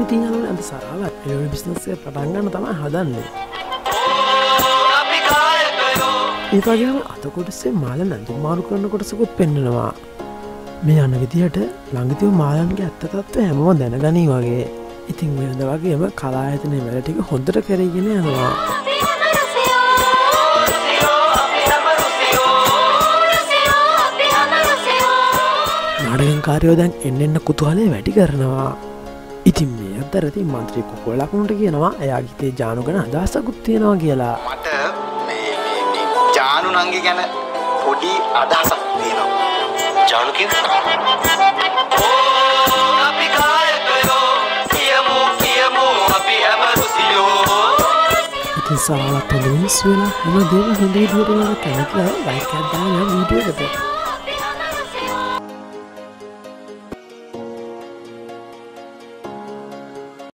ඉතින් අන්න අද සරල එලි බිස්නස්සේ පටන්ගන්න තමයි හදන්නේ. ඒවගේම අතකොටසේ මාල නැඳු මාරු කරන්න කොටසකුත් පෙන්නෙනවා. මේ යන විදිහට ළඟතිව මාලන්ගේ ඇත්තතත්ව හැමෝ දැනගනී වගේ. ඉතින් වෙනද වගේම කලා ඇතන වැඩටික හොඳට කරගෙන යනවා. නාඩගංකාරයෝ දැන් එන්න එන්න kutuහලේ වැඩි කරනවා ඉතින් මේ අතරති මන්ත්‍රී කොකොලකුණට කියනවා එයාගිතේ ජානුගන අදහසකුත් තියෙනවා කියලා. මට ජානු නංගි ගැන පොඩි අදහසක් තියෙනවා. ජානුකින් සාලත් මිස් වෙලා හැම දේම හොඳ විදිහට යන කැමතිලා ලයික් එකක් දාලා වීඩියෝ එකට